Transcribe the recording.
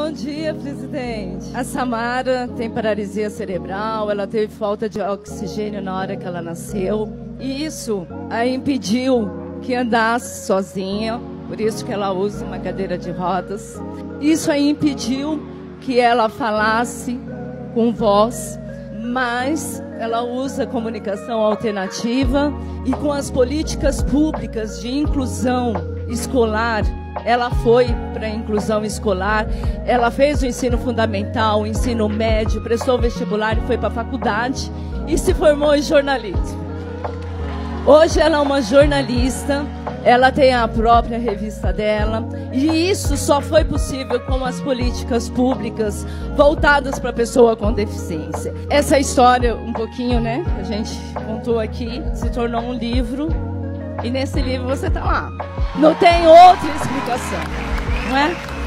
Bom dia, presidente. A Samara tem paralisia cerebral, ela teve falta de oxigênio na hora que ela nasceu. E isso a impediu que andasse sozinha, por isso que ela usa uma cadeira de rodas. Isso a impediu que ela falasse com voz, mas ela usa comunicação alternativa e com as políticas públicas de inclusão escolar, ela foi para a inclusão escolar, ela fez o ensino fundamental, o ensino médio, prestou vestibular e foi para a faculdade e se formou em jornalismo. Hoje ela é uma jornalista, ela tem a própria revista dela, e isso só foi possível com as políticas públicas voltadas para a pessoa com deficiência. Essa história, um pouquinho, né, que a gente contou aqui, se tornou um livro, e nesse livro você está lá. Não tem outra explicação, não é?